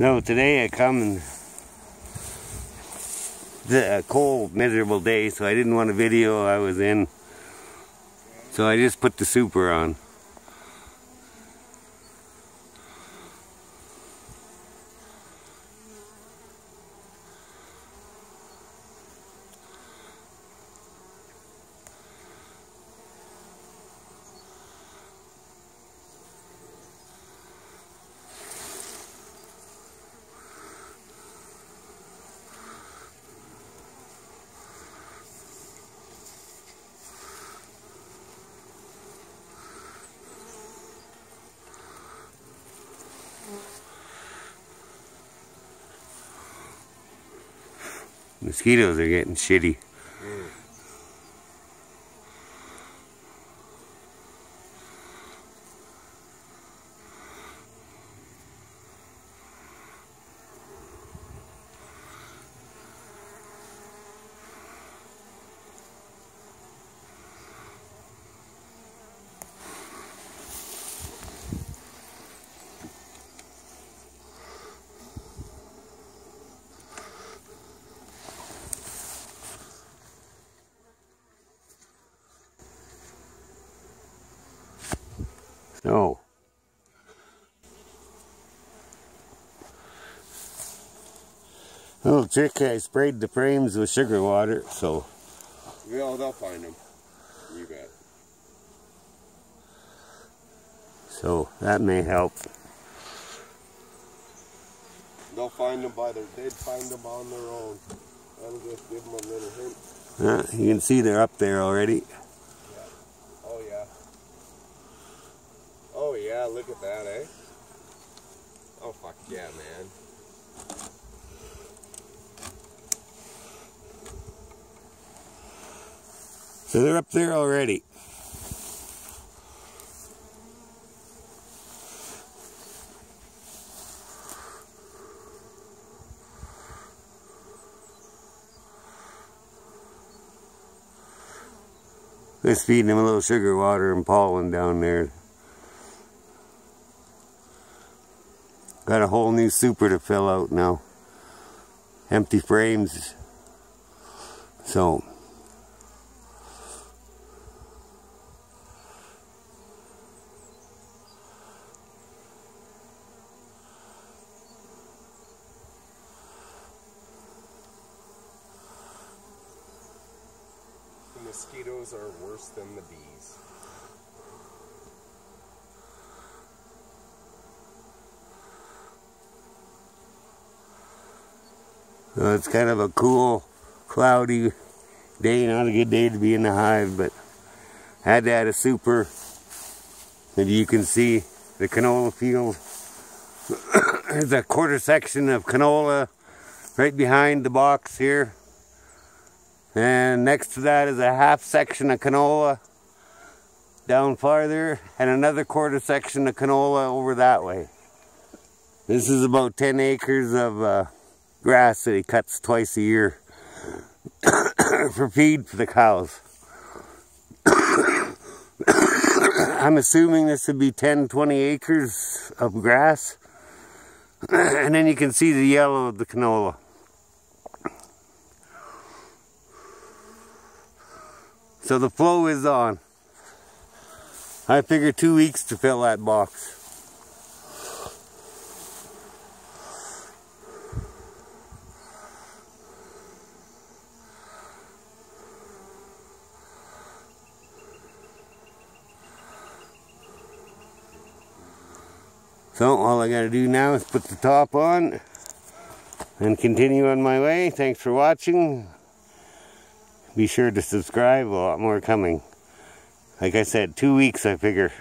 No, today I come and a cold, miserable day, so I didn't want a video I was in. So I just put the super on. Mosquitoes are getting shitty. No. Little trick, I sprayed the frames with sugar water, so. Well, they'll find them. You bet. So, that may help. They'll find them by their, they'd find them on their own. That'll just give them a little hint. Uh, you can see they're up there already. Yeah, look at that, eh? Oh, fuck yeah, man. So they're up there already. They're feeding them a little sugar water and pollen down there. Got a whole new super to fill out now. Empty frames. So. The mosquitoes are worse than the bees. It's kind of a cool, cloudy day, not a good day to be in the hive, but I had to add a super. And you can see the canola field. There's a quarter section of canola right behind the box here. And next to that is a half section of canola down farther and another quarter section of canola over that way. This is about 10 acres of uh, grass that he cuts twice a year for feed for the cows. I'm assuming this would be 10, 20 acres of grass. and then you can see the yellow of the canola. So the flow is on. I figure two weeks to fill that box. So all I got to do now is put the top on and continue on my way. Thanks for watching. Be sure to subscribe, a lot more coming. Like I said, two weeks I figure.